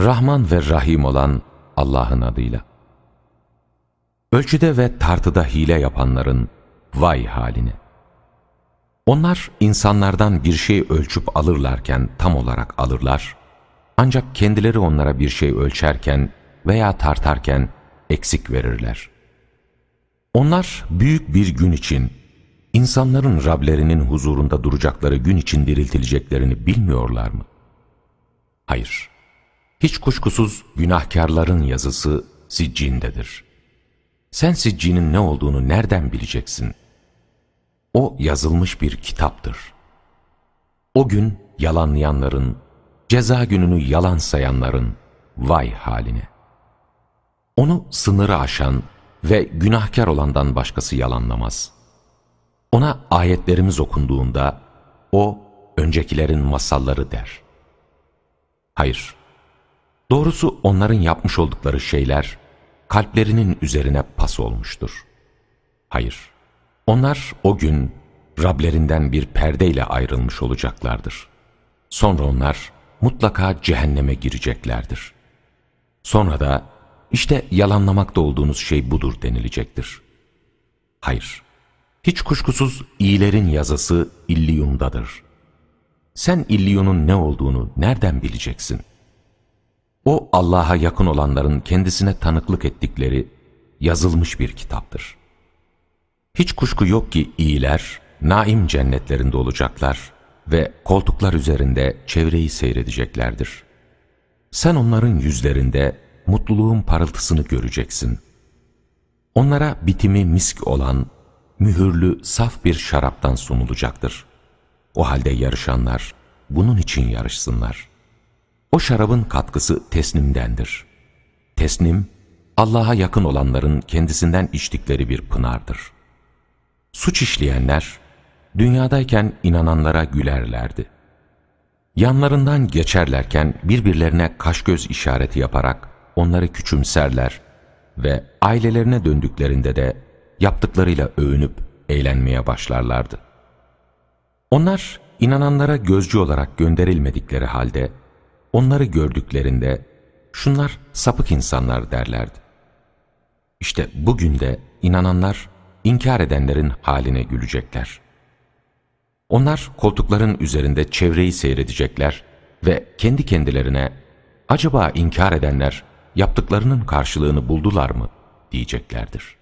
Rahman ve Rahim olan Allah'ın adıyla. Ölçüde ve tartıda hile yapanların vay haline. Onlar insanlardan bir şey ölçüp alırlarken tam olarak alırlar, ancak kendileri onlara bir şey ölçerken veya tartarken eksik verirler. Onlar büyük bir gün için, insanların Rablerinin huzurunda duracakları gün için diriltileceklerini bilmiyorlar mı? Hayır. Hiç kuşkusuz günahkarların yazısı siccindedir. Sen siccinin ne olduğunu nereden bileceksin? O yazılmış bir kitaptır. O gün yalanlayanların, ceza gününü yalan sayanların vay haline. Onu sınırı aşan ve günahkar olandan başkası yalanlamaz. Ona ayetlerimiz okunduğunda o öncekilerin masalları der. Hayır, doğrusu onların yapmış oldukları şeyler kalplerinin üzerine pas olmuştur. Hayır, onlar o gün Rablerinden bir perdeyle ayrılmış olacaklardır. Sonra onlar mutlaka cehenneme gireceklerdir. Sonra da işte yalanlamakta olduğunuz şey budur denilecektir. Hayır, hiç kuşkusuz iyilerin yazısı illiyundadır. Sen illiyunun ne olduğunu nereden bileceksin? O Allah'a yakın olanların kendisine tanıklık ettikleri yazılmış bir kitaptır. Hiç kuşku yok ki iyiler naim cennetlerinde olacaklar ve koltuklar üzerinde çevreyi seyredeceklerdir. Sen onların yüzlerinde mutluluğun parıltısını göreceksin. Onlara bitimi misk olan, mühürlü, saf bir şaraptan sunulacaktır. O halde yarışanlar bunun için yarışsınlar. O şarabın katkısı tesnimdendir. Tesnim, Allah'a yakın olanların kendisinden içtikleri bir pınardır. Suç işleyenler, dünyadayken inananlara gülerlerdi. Yanlarından geçerlerken birbirlerine kaş göz işareti yaparak onları küçümserler ve ailelerine döndüklerinde de yaptıklarıyla övünüp eğlenmeye başlarlardı. Onlar inananlara gözcü olarak gönderilmedikleri halde onları gördüklerinde şunlar sapık insanlar derlerdi. İşte bugün de inananlar inkar edenlerin haline gülecekler. Onlar koltukların üzerinde çevreyi seyredecekler ve kendi kendilerine acaba inkar edenler yaptıklarının karşılığını buldular mı diyeceklerdir.